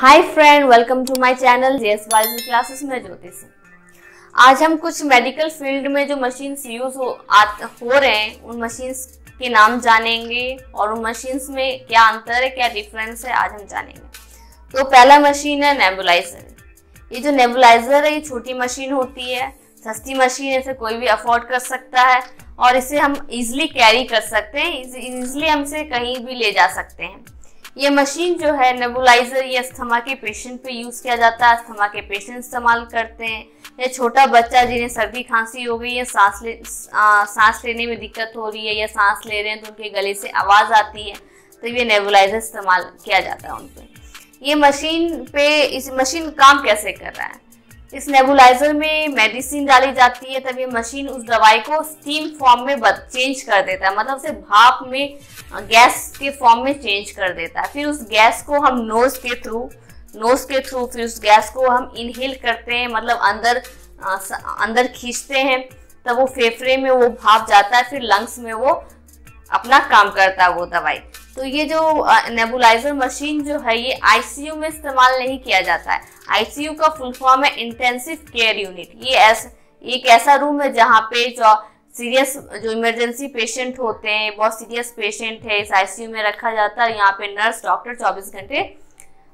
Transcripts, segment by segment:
Hi friend welcome to my channel JS biology classes में ज्योति सिंह आज हम कुछ मेडिकल फ़ील्ड में जो मशीन्स यूज़ हो आ, हो रहे हैं उन मशीन्स के नाम जानेंगे और उन मशीन्स में क्या अंतर है क्या डिफरेंस है आज हम जानेंगे। तो पहला मशीन है नेबुलाइजर ये जो नेबुलाइजर है ये छोटी मशीन होती है सस्ती मशीन इसे कोई भी अफोर्ड कर सकता है और इसे हम इजिली कैरी कर सकते हैं इजिली हम इसे कहीं भी ले जा सकते हैं। ये मशीन जो है नेबुलाइजर ये अस्थमा के पेशेंट पे यूज़ किया जाता है अस्थमा के पेशेंट इस्तेमाल करते हैं। या छोटा बच्चा जिन्हें सर्दी खांसी हो गई या सांस ले आ, सांस लेने में दिक्कत हो रही है या सांस ले रहे हैं तो उनके गले से आवाज़ आती है तो ये नेबुलाइजर इस्तेमाल किया जाता है उन पर ये मशीन पे इस मशीन काम कैसे कर रहा है? इस नेबुलाइजर में मेडिसिन डाली जाती है, तब ये मशीन उस दवाई को स्टीम फॉर्म में चेंज कर देता है। मतलब उसे भाप में गैस के फॉर्म में चेंज कर देता है। फिर उस गैस को हम नोज़ के थ्रू नोज़ के थ्रू फिर उस गैस को हम इनहेल करते हैं। मतलब अंदर अंदर खींचते हैं, तब वो फेफड़े में वो भाप जाता है, फिर लंग्स में वो अपना काम करता है वो दवाई। तो ये जो नेबुलाइजर मशीन जो है, ये आईसीयू में इस्तेमाल नहीं किया जाता है। आईसीयू का फुल फॉर्म है इंटेंसिव केयर यूनिट ये ऐसा एक ऐसा रूम है जहाँ पे जो सीरियस जो इमरजेंसी पेशेंट होते हैं, बहुत सीरियस पेशेंट है, इस आईसीयू में रखा जाता है। यहाँ पे नर्स डॉक्टर 24 घंटे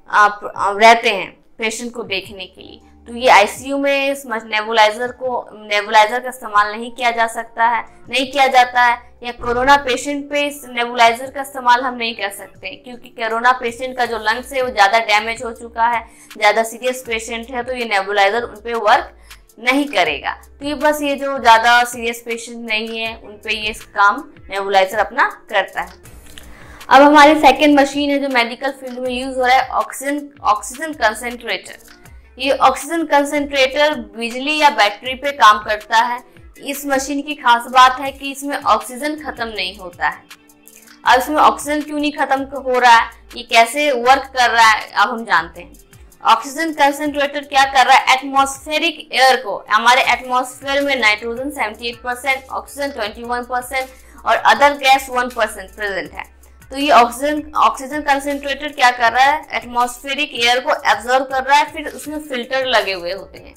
रहते हैं पेशेंट को देखने के लिए। तो ये आईसीयू में इस नेबुलाइजर को नेबुलाइजर का इस्तेमाल नहीं किया जा सकता है, नहीं किया जाता है, या कोरोना पेशेंट पे इस नेबुलाइजर का इस्तेमाल हम नहीं कर सकते, क्योंकि कोरोना पेशेंट का जो लंग्स है वो ज़्यादा डैमेज हो चुका है, ज़्यादा सीरियस पेशेंट है तो ये नेबुलाइजर उन पर वर्क नहीं करेगा। तो ये बस ये जो ज़्यादा सीरियस पेशेंट नहीं है, उन पर ये काम नेबुलाइजर अपना करता है। अब हमारी सेकेंड मशीन है जो मेडिकल फ़ील्ड में यूज़ हो रहा है ऑक्सीजन ऑक्सीजन कंसेंट्रेटर ये ऑक्सीजन कंसेंट्रेटर बिजली या बैटरी पे काम करता है। इस मशीन की खास बात है कि इसमें ऑक्सीजन खत्म नहीं होता है। अब इसमें ऑक्सीजन क्यों नहीं खत्म हो रहा है? ये कैसे वर्क कर रहा है, अब हम जानते हैं। ऑक्सीजन कंसेंट्रेटर क्या कर रहा है? एटमॉस्फेरिक एयर को, हमारे एटमॉस्फेयर में नाइट्रोजन 78 परसेंट ऑक्सीजन 21 परसेंट और अदर गैस 1 परसेंट प्रेजेंट है। तो ये ऑक्सीजन ऑक्सीजन कंसेंट्रेटर क्या कर रहा है? एटमॉस्फेरिक एयर को एब्जॉर्व कर रहा है, फिर उसमें फ़िल्टर लगे हुए होते हैं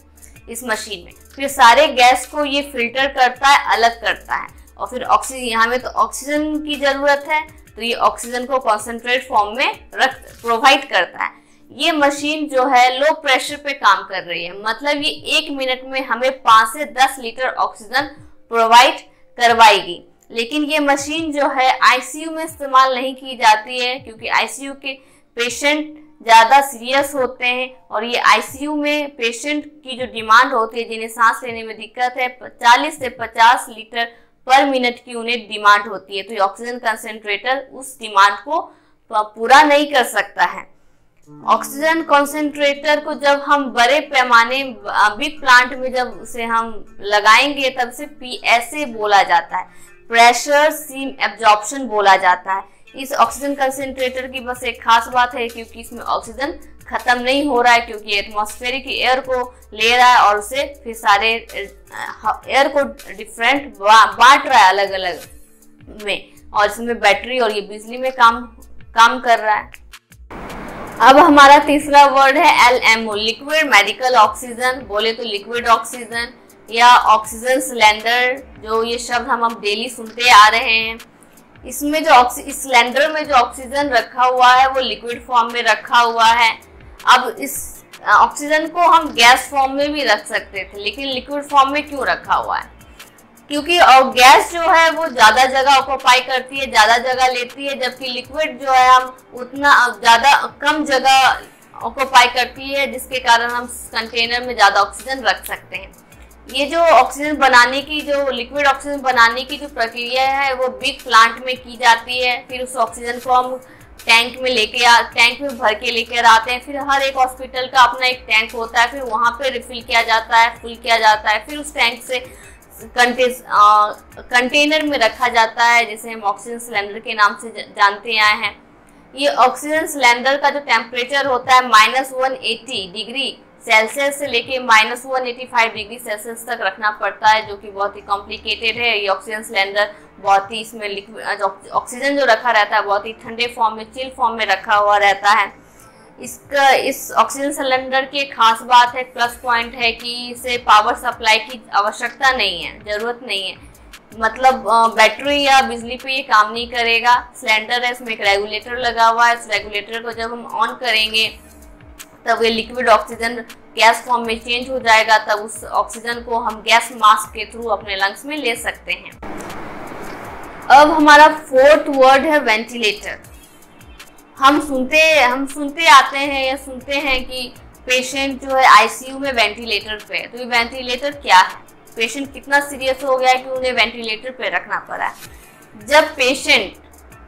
इस मशीन में। फिर सारे गैस को ये फ़िल्टर करता है, अलग करता है। और फिर ऑक्सीजन यहाँ में तो ऑक्सीजन की ज़रूरत है तो ये ऑक्सीजन को कॉन्सेंट्रेट फॉर्म में रख प्रोवाइड करता है। ये मशीन जो है लो प्रेशर पे काम कर रही है। मतलब ये एक मिनट में हमें पाँच से दस लीटर ऑक्सीजन प्रोवाइड करवाएगी। लेकिन ये मशीन जो है आईसीयू में इस्तेमाल नहीं की जाती है, क्योंकि आईसीयू के पेशेंट ज़्यादा सीरियस होते हैं और ये आईसीयू में पेशेंट की जो डिमांड होती है, जिन्हें सांस लेने में दिक्कत है 40 से 50 लीटर पर मिनट की उन्हें डिमांड होती है। तो ये ऑक्सीजन कंसेंट्रेटर उस डिमांड को पूरा नहीं कर सकता है। ऑक्सीजन कंसेंट्रेटर को जब हम बड़े पैमाने बिग प्लांट में जब उसे हम लगाएँगे, तब से पीएसए बोला जाता है। प्रेशर सीम एब्जॉर्प्शन बोला जाता है। इस ऑक्सीजन कंसेंट्रेटर की बस एक खास बात है क्योंकि इसमें ऑक्सीजन खत्म नहीं हो रहा है क्योंकि एटमॉस्फेरिक एयर को ले रहा है और उसे फिर सारे एयर को डिफरेंट बांट रहा है अलग अलग में। और इसमें बैटरी और ये बिजली में काम काम कर रहा है। अब हमारा तीसरा वर्ड है L M O liquid medical oxygen बोले तो लिक्विड ऑक्सीजन या ऑक्सीजन सिलेंडर जो ये शब्द हम अब डेली सुनते आ रहे हैं, इसमें जो इस सिलेंडर में जो ऑक्सीजन रखा हुआ है, वो लिक्विड फॉर्म में रखा हुआ है। अब इस ऑक्सीजन को हम गैस फॉर्म में भी रख सकते थे, लेकिन लिक्विड फॉर्म में क्यों रखा हुआ है? क्योंकि और गैस जो है, वो ज़्यादा जगह ऑक्यूपाई करती है, ज़्यादा जगह लेती है, जबकि लिक्विड जो है, हम उतना ज़्यादा कम जगह ऑक्यूपाई करती है, जिसके कारण हम कंटेनर में ज़्यादा ऑक्सीजन रख सकते हैं। ये जो ऑक्सीजन बनाने की, जो लिक्विड ऑक्सीजन बनाने की जो प्रक्रिया है, वो बिग प्लांट में की जाती है। फिर उस ऑक्सीजन को हम टैंक में लेके आ टैंक में भर के लेकर आते हैं। फिर हर एक हॉस्पिटल का अपना एक टैंक होता है। फिर वहाँ पे रिफिल किया जाता है फुल किया जाता है। फिर उस टैंक से कंटे कंटेनर में रखा जाता है, जिसे हम ऑक्सीजन सिलेंडर के नाम से जानते आए हैं। ये ऑक्सीजन सिलेंडर का जो टेम्परेचर होता है माइनस वन डिग्री सेल्सियस से लेके minus one eighty five degree Celsius तक रखना पड़ता है, जो कि बहुत ही कॉम्प्लिकेटेड है। ये ऑक्सीजन सिलेंडर बहुत ही इसमें ऑक्सीजन जो रखा रहता है, बहुत ही ठंडे फॉर्म में चिल फॉर्म में रखा हुआ रहता है। इसका, इस ऑक्सीजन सिलेंडर की खास बात है प्लस पॉइंट है कि इसे पावर सप्लाई की आवश्यकता नहीं है, ज़रूरत नहीं है। मतलब बैटरी या बिजली पे ये काम नहीं करेगा। सिलेंडर है, इसमें एक रेगुलेटर लगा हुआ है। इस रेगुलेटर को जब हम ऑन करेंगे तब ये लिक्विड ऑक्सीजन गैस फॉर्म में चेंज हो जाएगा, तब उस ऑक्सीजन को हम गैस मास्क के थ्रू अपने लंग्स में ले सकते हैं। अब हमारा फोर्थ वर्ड है वेंटिलेटर हम सुनते हम सुनते आते हैं या सुनते हैं कि पेशेंट जो है आईसीयू में वेंटिलेटर पे है। तो ये वेंटिलेटर क्या है? पेशेंट कितना सीरियस हो गया है कि उन्हें वेंटिलेटर पे रखना पड़ा है। जब पेशेंट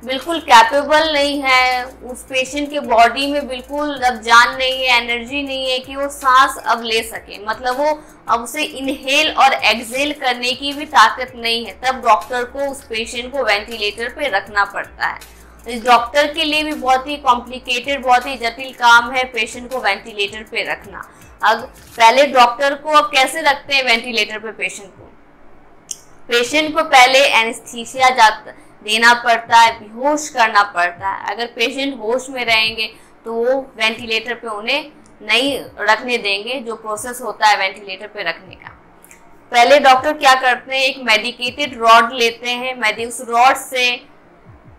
बिल्कुल कैपेबल नहीं है। उस पेशेंट के बॉडी में बिल्कुल अब जान नहीं है एनर्जी नहीं है कि वो सांस अब ले सके। मतलब वो अब उसे इनहेल और एक्सेल करने की भी ताकत नहीं है। तब डॉक्टर को उस पेशेंट को वेंटिलेटर पे रखना पड़ता है। इस डॉक्टर के लिए भी बहुत ही कॉम्प्लिकेटेड बहुत ही जटिल काम है पेशेंट को वेंटिलेटर पे रखना। अब पहले डॉक्टर को अब कैसे रखते हैं वेंटिलेटर पे पेशेंट को? पेशेंट को पहले एनेस्थीसिया जाता देना पड़ता है, बेहोश करना पड़ता है। अगर पेशेंट होश में रहेंगे तो वो वेंटिलेटर पे उन्हें नहीं रखने देंगे, जो प्रोसेस होता है वेंटिलेटर पे रखने का। पहले डॉक्टर क्या करते हैं, एक मेडिकेटेड रॉड लेते हैं उस रॉड से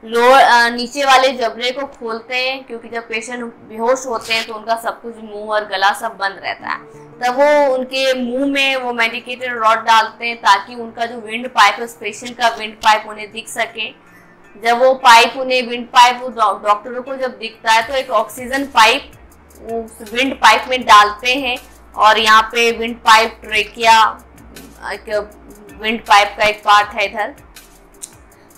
लोअर नीचे वाले जबड़े को खोलते हैं, क्योंकि जब पेशेंट बेहोश होते हैं तो उनका सब कुछ मुँह और गला सब बंद रहता है। तब वो उनके मुँह में वो मेडिकेटेड रॉड डालते हैं, ताकि उनका जो विंड पाइप है, उस पेशेंट का विंड पाइप उन्हें दिख सके। जब वो पाइप उन्हें विंड पाइप वो डॉक्टरों को जब दिखता है तो एक ऑक्सीजन पाइप उस विंड पाइप में डालते हैं, और यहाँ पे विंड पाइप ट्रेकिया एक विंड पाइप का एक पार्ट है इधर।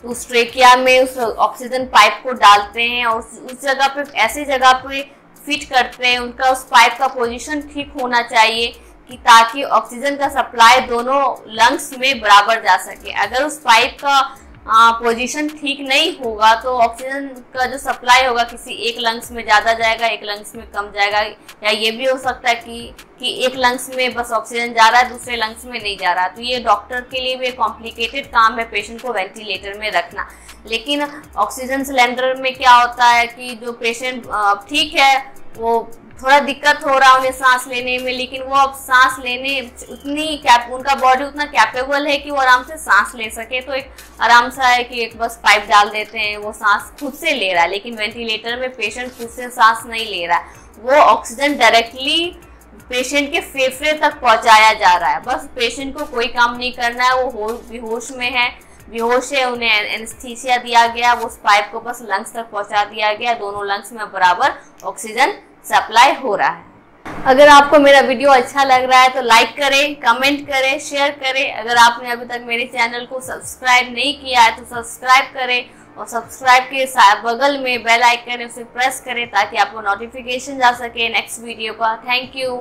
उस ट्रेकिया में उस ऑक्सीजन पाइप को डालते हैं और उस जगह पे, ऐसी जगह पे फिट करते हैं। उनका उस पाइप का पोजीशन ठीक होना चाहिए कि ताकि ऑक्सीजन का सप्लाई दोनों लंग्स में बराबर जा सके। अगर उस पाइप का पोजीशन ठीक नहीं होगा तो ऑक्सीजन का जो सप्लाई होगा किसी एक लंग्स में ज़्यादा जाएगा, एक लंग्स में कम जाएगा। या ये भी हो सकता है कि कि एक लंग्स में बस ऑक्सीजन जा रहा है, दूसरे लंग्स में नहीं जा रहा। तो ये डॉक्टर के लिए भी कॉम्प्लिकेटेड काम है पेशेंट को वेंटिलेटर में रखना। लेकिन ऑक्सीजन सिलेंडर में क्या होता है कि जो पेशेंट ठीक है, वो थोड़ा दिक्कत हो रहा उन्हें सांस लेने में, लेकिन वो अब सांस लेने उतनी कैप उनका बॉडी उतना कैपेबल है कि वो आराम से सांस ले सके। तो एक आराम सा है कि एक बस पाइप डाल देते हैं, वो सांस खुद से ले रहा है, लेकिन वेंटिलेटर में पेशेंट खुद से सांस नहीं ले रहा है। वो ऑक्सीजन डायरेक्टली पेशेंट के फेफड़े तक पहुँचाया जा रहा है। बस पेशेंट को कोई काम नहीं करना है, वो हो, बेहोश में है। बेहोश है, उन्हें एनेस्थीसिया दिया गया, वो पाइप को बस लंग्स तक पहुँचा दिया गया, दोनों लंग्स में बराबर ऑक्सीजन सप्लाई हो रहा है। अगर आपको मेरा वीडियो अच्छा लग रहा है तो लाइक करें, कमेंट करें, शेयर करें। अगर आपने अभी तक मेरे चैनल को सब्सक्राइब नहीं किया है तो सब्सक्राइब करें और सब्सक्राइब के बगल में बेल आइकन उसे प्रेस करें ताकि आपको नोटिफिकेशन जा सके नेक्स्ट वीडियो का। Thank you